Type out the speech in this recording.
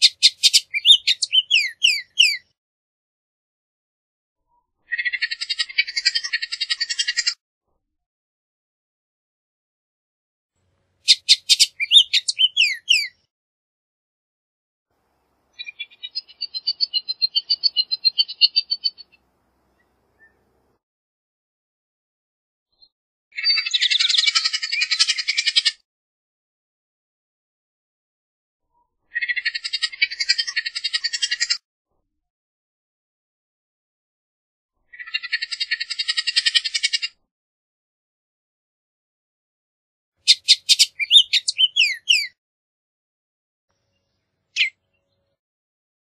Ch-ch-ch. Thank you.